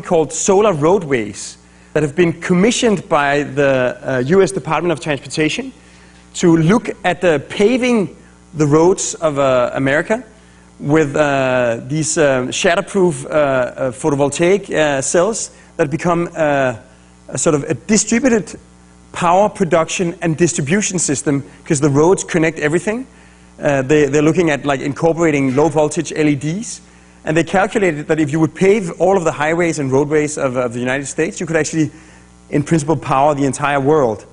called Solar Roadways that have been commissioned by the uh, US Department of Transportation to look at the paving the roads of uh, America with uh, these um, shatterproof uh, uh, photovoltaic cells that become a sort of a distributed power production and distribution system because the roads connect everything. they, they're looking at like incorporating low voltage LEDs. And they calculated that if you would pave all of the highways and roadways of, of the United States, you could actually, in principle, power the entire world.